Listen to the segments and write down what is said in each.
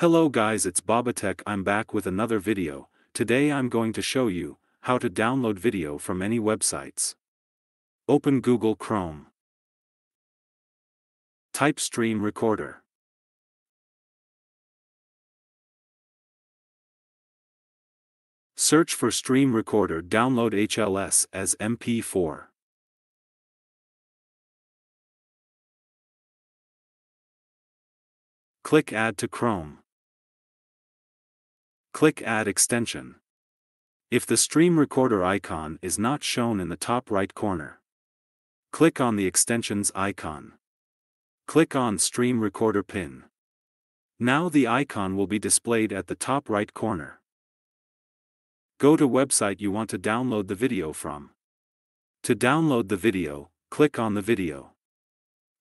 Hello guys it's Bobotech I'm back with another video, today I'm going to show you, how to download video from any websites. Open Google Chrome. Type Stream Recorder. Search for Stream Recorder download HLS as MP4. Click Add to Chrome. Click Add extension. If the stream recorder icon is not shown in the top right corner, click on the extensions icon. Click on Stream Recorder pin. Now the icon will be displayed at the top right corner. Go to website you want to download the video from. To download the video, click on the video.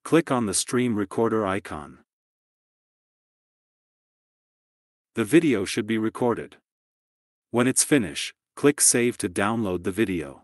Click on the stream recorder icon. The video should be recorded. When it's finished, click Save to download the video.